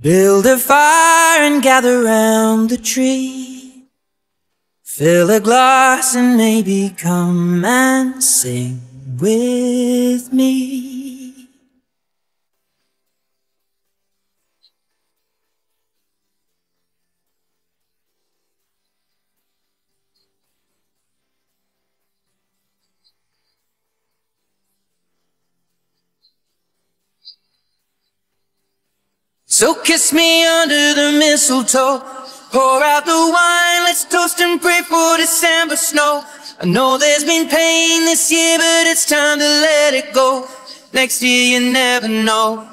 Build a fire and gather round the tree. Fill a glass and maybe come and sing with me. So kiss me under the mistletoe. Pour out the wine, let's toast and pray for December snow. I know there's been pain this year, but it's time to let it go. Next year you never know.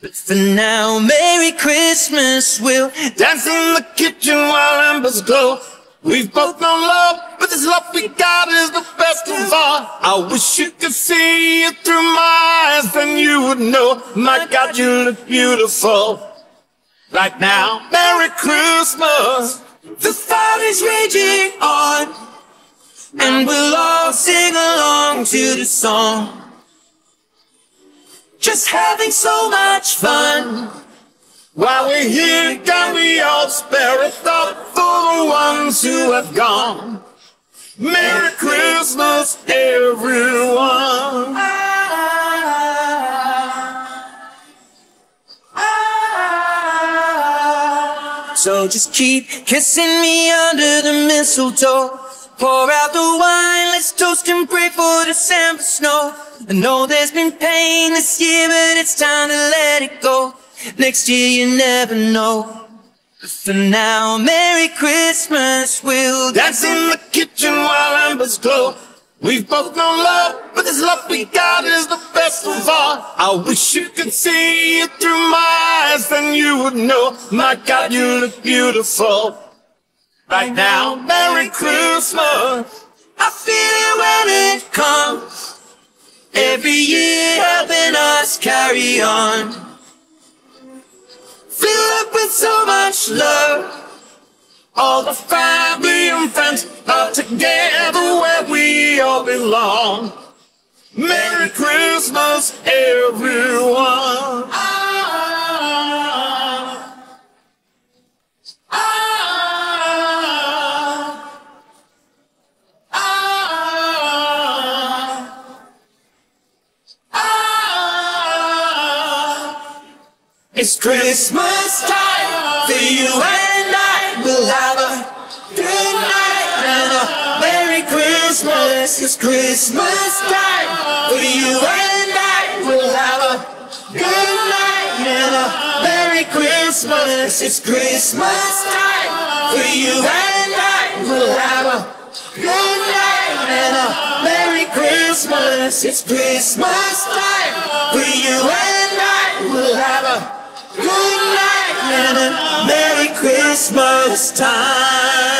But for now, Merry Christmas. We'll dance in the kitchen while embers glow. We've both known love, but this love we got is the best of all. I wish you could see it through my you would know. My God, you look beautiful. Right now, Merry Christmas. The fire is raging on, and we'll all sing along to the song. Just having so much fun. While we're here, can we all spare a thought for the ones who have gone? Merry Christmas, everyone. So just keep kissing me under the mistletoe. Pour out the wine, let's toast and pray for December snow. I know there's been pain this year, but it's time to let it go. Next year you never know. But for now, Merry Christmas, we'll dance in the kitchen while embers glow. We've both known love, but this love we got is the of all. I wish you could see it through my eyes, then you would know. My God, you look beautiful. Right now, Merry Christmas. I feel it when it comes. Every year helping us carry on. Fill up with so much love. All the family and friends are together where we all belong. Merry Christmas, everyone. Ah, ah, ah, it's Christmas time for you and I. We'll have a Christmas. It's Christmas time for you and I. We'll have a good night and a Merry Christmas. It's Christmas time for you and I. We'll have a good night and a Merry Christmas. It's Christmas time for you and I. We'll have a good night and a Merry Christmas time.